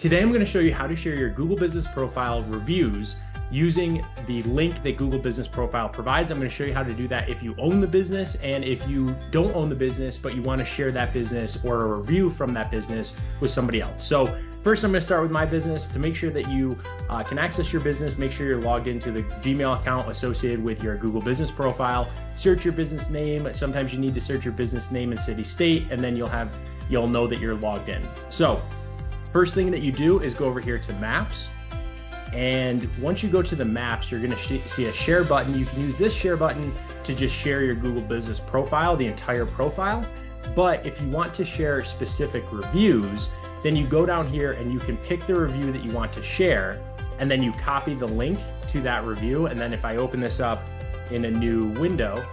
Today, I'm going to show you how to share your Google Business Profile reviews using the link that Google Business Profile provides. I'm going to show you how to do that if you own the business and if you don't own the business, but you want to share that business or a review from that business with somebody else. So, first, I'm going to start with my business to make sure that you uh, can access your business. Make sure you're logged into the Gmail account associated with your Google Business Profile. Search your business name. Sometimes you need to search your business name and city state, and then you'll have you'll know that you're logged in. So, First thing that you do is go over here to maps. And once you go to the maps, you're going to see a share button. You can use this share button to just share your Google Business profile, the entire profile. But if you want to share specific reviews, then you go down here and you can pick the review that you want to share. And then you copy the link to that review. And then if I open this up in a new window,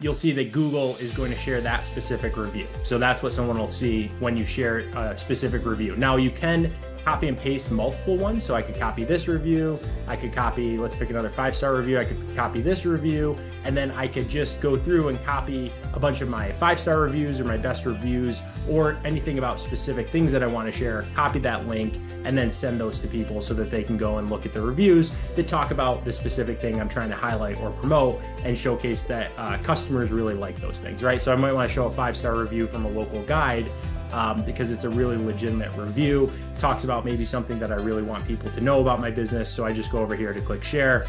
you'll see that Google is going to share that specific review. So that's what someone will see when you share a specific review. Now you can copy and paste multiple ones. So I could copy this review, I could copy, let's pick another five star review, I could copy this review, and then I could just go through and copy a bunch of my five star reviews or my best reviews or anything about specific things that I want to share, copy that link, and then send those to people so that they can go and look at the reviews that talk about the specific thing I'm trying to highlight or promote and showcase that uh, customers really like those things, right? So I might want to show a five star review from a local guide um, because it's a really legitimate review. Talks about maybe something that I really want people to know about my business. So I just go over here to click share,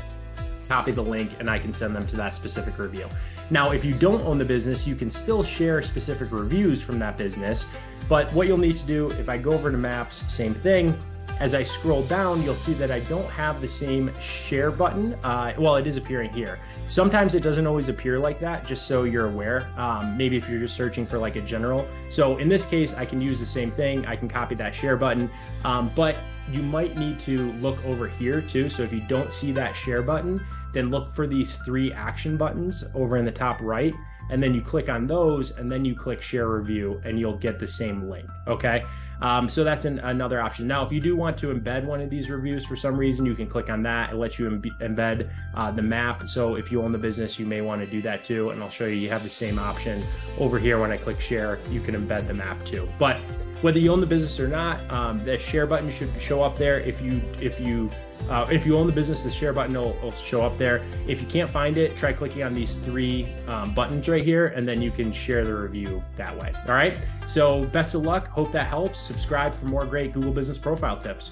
copy the link, and I can send them to that specific review. Now, if you don't own the business, you can still share specific reviews from that business. But what you'll need to do, if I go over to Maps, same thing, as I scroll down, you'll see that I don't have the same share button. Uh, well, it is appearing here. Sometimes it doesn't always appear like that, just so you're aware. Um, maybe if you're just searching for like a general. So in this case, I can use the same thing. I can copy that share button, um, but you might need to look over here too. So if you don't see that share button, then look for these three action buttons over in the top right and then you click on those and then you click share review and you'll get the same link okay um, so that's an, another option. Now, if you do want to embed one of these reviews for some reason, you can click on that. It lets you embed uh, the map. So if you own the business, you may want to do that too. And I'll show you, you have the same option over here. When I click share, you can embed the map too. But whether you own the business or not, um, the share button should show up there. If you if you uh, if you own the business, the share button will, will, show up there. If you can't find it, try clicking on these three um, buttons right here, and then you can share the review that way. All right. So best of luck. Hope that helps. Subscribe for more great Google Business Profile tips.